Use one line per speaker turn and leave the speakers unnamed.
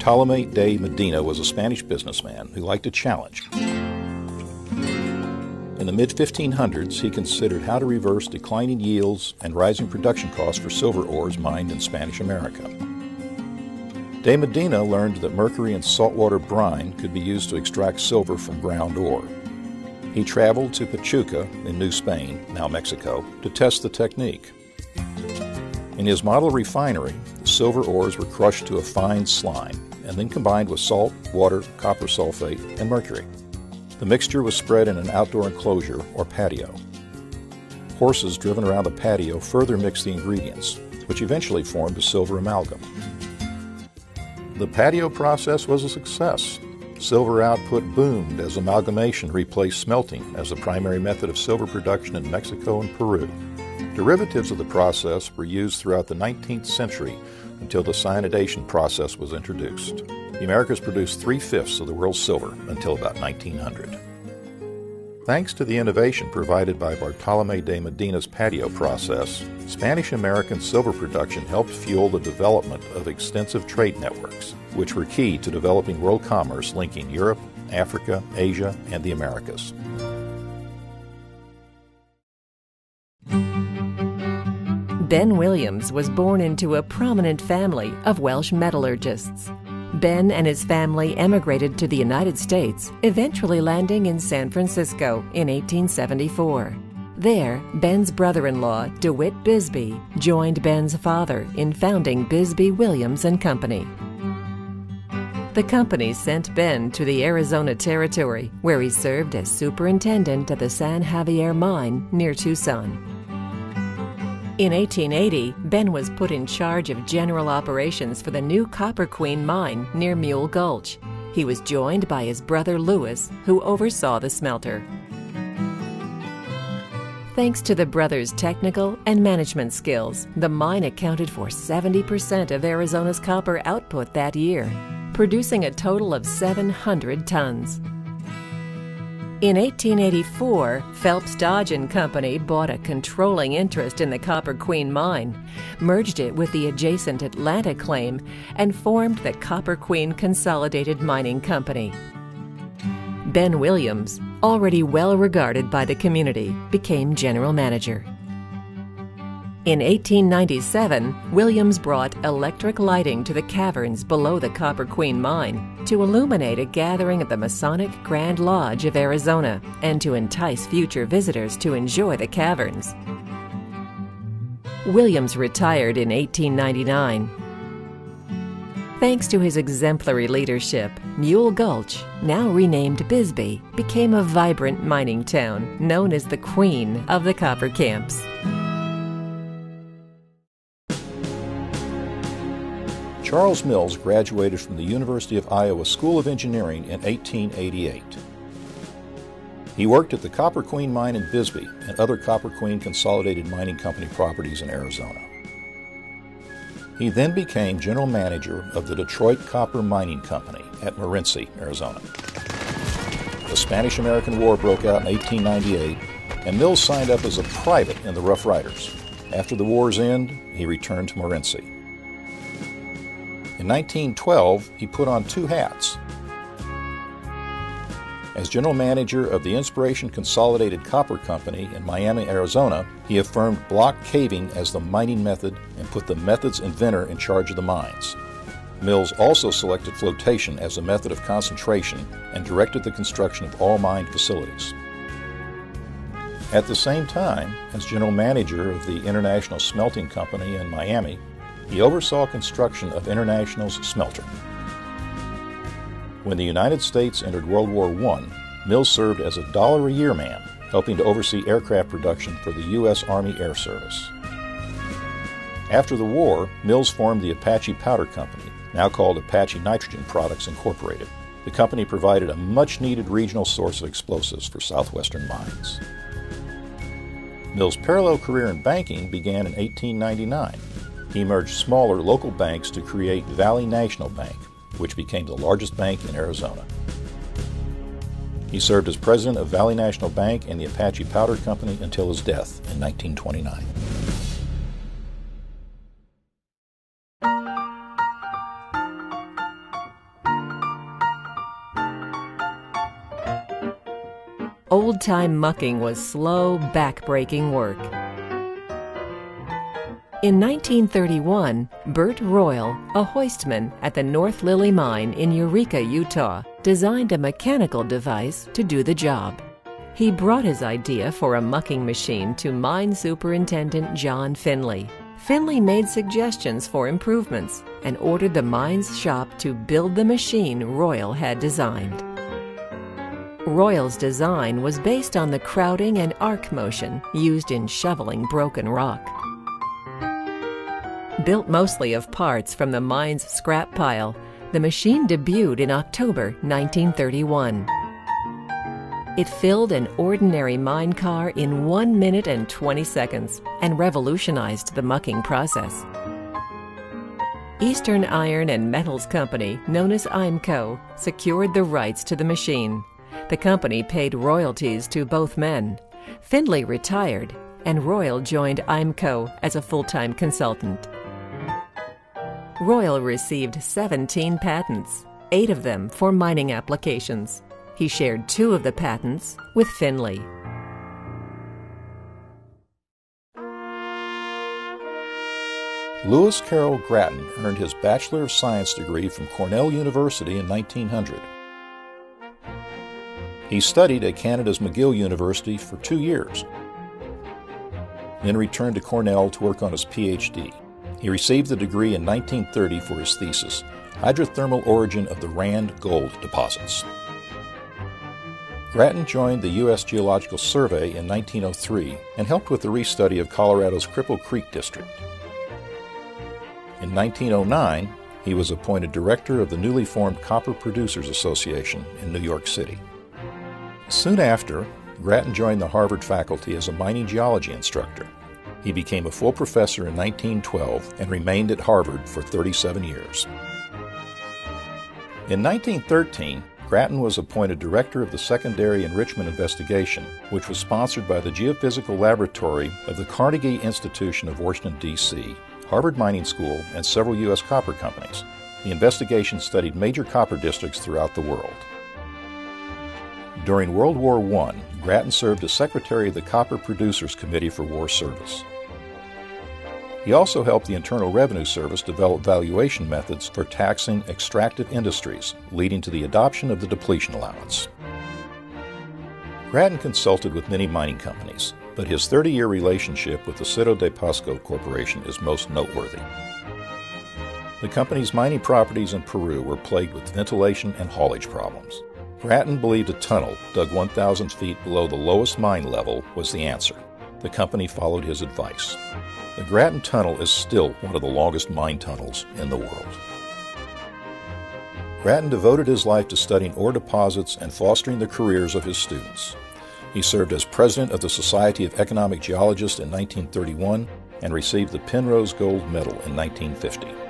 Bartolome de Medina was a Spanish businessman who liked a challenge. In the mid 1500s, he considered how to reverse declining yields and rising production costs for silver ores mined in Spanish America. De Medina learned that mercury and saltwater brine could be used to extract silver from ground ore. He traveled to Pachuca in New Spain, now Mexico, to test the technique. In his model refinery, silver ores were crushed to a fine slime and then combined with salt, water, copper sulfate, and mercury. The mixture was spread in an outdoor enclosure or patio. Horses driven around the patio further mixed the ingredients, which eventually formed a silver amalgam. The patio process was a success. Silver output boomed as amalgamation replaced smelting as the primary method of silver production in Mexico and Peru. Derivatives of the process were used throughout the 19th century until the cyanidation process was introduced. The Americas produced three fifths of the world's silver until about 1900. Thanks to the innovation provided by Bartolome de Medina's patio process, Spanish American silver production helped fuel the development of extensive trade networks, which were key to developing world commerce linking Europe, Africa, Asia, and the Americas.
Ben Williams was born into a prominent family of Welsh metallurgists. Ben and his family emigrated to the United States, eventually landing in San Francisco in 1874. There, Ben's brother in law, DeWitt Bisbee, joined Ben's father in founding Bisbee Williams and Company. The company sent Ben to the Arizona Territory, where he served as superintendent of the San Javier mine near Tucson. In 1880, Ben was put in charge of general operations for the new Copper Queen mine near Mule Gulch. He was joined by his brother Lewis, who oversaw the smelter. Thanks to the brothers' technical and management skills, the mine accounted for 70% of Arizona's copper output that year, producing a total of 700 tons. In 1884, Phelps Dodge and Company bought a controlling interest in the Copper Queen mine, merged it with the adjacent Atlanta claim, and formed the Copper Queen Consolidated Mining Company. Ben Williams, already well regarded by the community, became general manager. In 1897, Williams brought electric lighting to the caverns below the Copper Queen mine to illuminate a gathering at the Masonic Grand Lodge of Arizona and to entice future visitors to enjoy the caverns. Williams retired in 1899. Thanks to his exemplary leadership, Mule Gulch, now renamed Bisbee, became a vibrant mining town known as the Queen of the Copper Camps.
Charles Mills graduated from the University of Iowa School of Engineering in 1888. He worked at the Copper Queen mine in Bisbee and other Copper Queen Consolidated Mining Company properties in Arizona. He then became general manager of the Detroit Copper Mining Company at Morenci, Arizona. The Spanish American War broke out in 1898, and Mills signed up as a private in the Rough Riders. After the war's end, he returned to Morenci. In 1912, he put on two hats. As general manager of the Inspiration Consolidated Copper Company in Miami, Arizona, he affirmed block caving as the mining method and put the method's inventor in charge of the mines. Mills also selected flotation as a method of concentration and directed the construction of all mine facilities. At the same time, as general manager of the International Smelting Company in Miami, he oversaw construction of International's smelter. When the United States entered World War I, Mills served as a dollar a year man, helping to oversee aircraft production for the U.S. Army Air Service. After the war, Mills formed the Apache Powder Company, now called Apache Nitrogen Products Incorporated. The company provided a much needed regional source of explosives for southwestern mines. Mills' parallel career in banking began in 1899 he merged smaller local banks to create Valley National Bank, which became the largest bank in Arizona. He served as president of Valley National Bank and the Apache Powder Company until his death in 1929.
Old time mucking was slow, back breaking work. In 1931, Burt Royle, a hoistman at the North Lily Mine in Eureka, Utah, designed a mechanical device to do the job. He brought his idea for a mucking machine to Mine Superintendent John Findlay. Findlay made suggestions for improvements and ordered the mine's shop to build the machine Royle had designed. Royle's design was based on the crowding and arc motion used in shoveling broken rock. Built mostly of parts from the mine's scrap pile, the machine debuted in October 1931. It filled an ordinary mine car in 1 minute and 20 seconds and revolutionized the mucking process. Eastern Iron and Metals Company, known as EIMCO, secured the rights to the machine. The company paid royalties to both men. Findlay retired, and Royle joined EIMCO as a full time consultant. Royle received 17 patents, eight of them for mining applications. He shared two of the patents with Findlay.
Louis Caryl Graton earned his Bachelor of Science degree from Cornell University in 1900. He studied at Canada's McGill University for two years, then returned to Cornell to work on his PhD. He received the degree in 1930 for his thesis, Hydrothermal Origin of the Rand Gold Deposits. Graton joined the U.S. Geological Survey in 1903 and helped with the restudy of Colorado's Cripple Creek District. In 1909, he was appointed director of the newly formed Copper Producers Association in New York City. Soon after, Graton joined the Harvard faculty as a mining geology instructor. He became a full professor in 1912 and remained at Harvard for 37 years. In 1913, Graton was appointed director of the Secondary Enrichment Investigation, which was sponsored by the Geophysical Laboratory of the Carnegie Institution of Washington, D.C., Harvard Mining School, and several U.S. copper companies. The investigation studied major copper districts throughout the world. During World War I, Graton served as secretary of the Copper Producers Committee for War Service. He also helped the Internal Revenue Service develop valuation methods for taxing extractive industries, leading to the adoption of the depletion allowance. Graton consulted with many mining companies, but his 30 year relationship with the Cerro de Pasco Corporation is most noteworthy. The company's mining properties in Peru were plagued with ventilation and haulage problems. Graton believed a tunnel dug 1,000 feet below the lowest mine level was the answer. The company followed his advice. The Graton Tunnel is still one of the longest mine tunnels in the world. Graton devoted his life to studying ore deposits and fostering the careers of his students. He served as president of the Society of Economic Geologists in 1931 and received the Penrose Gold Medal in 1950.